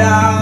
out.